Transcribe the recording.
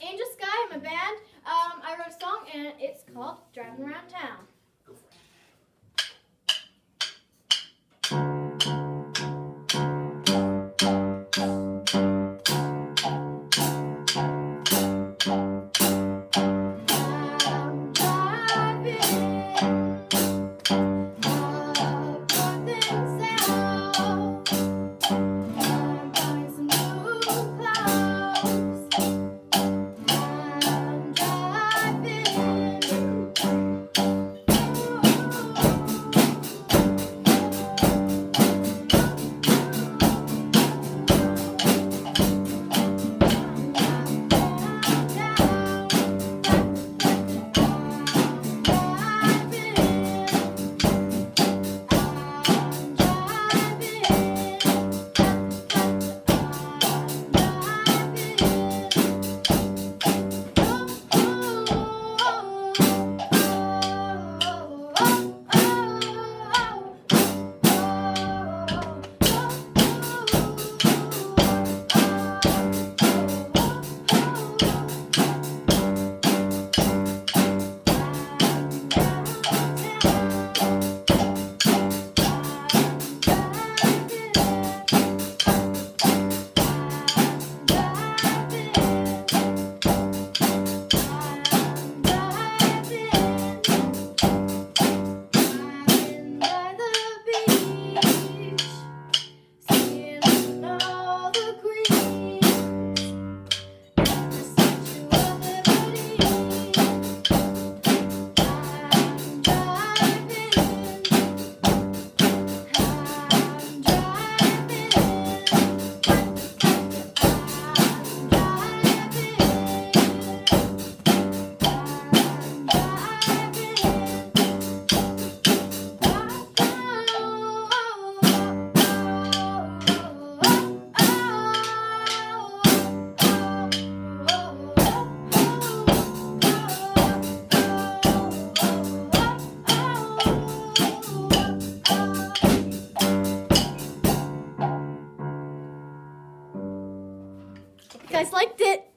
Angel Sky, I'm a band. Um, I wrote a song and it's called Driving Around Town. You guys liked it?